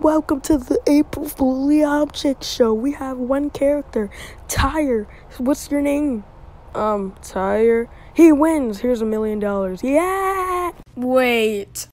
Welcome to the April Fooly Object Show. We have one character, Tire. What's your name? Um, Tire. He wins. Here's a million dollars. Yeah. Wait.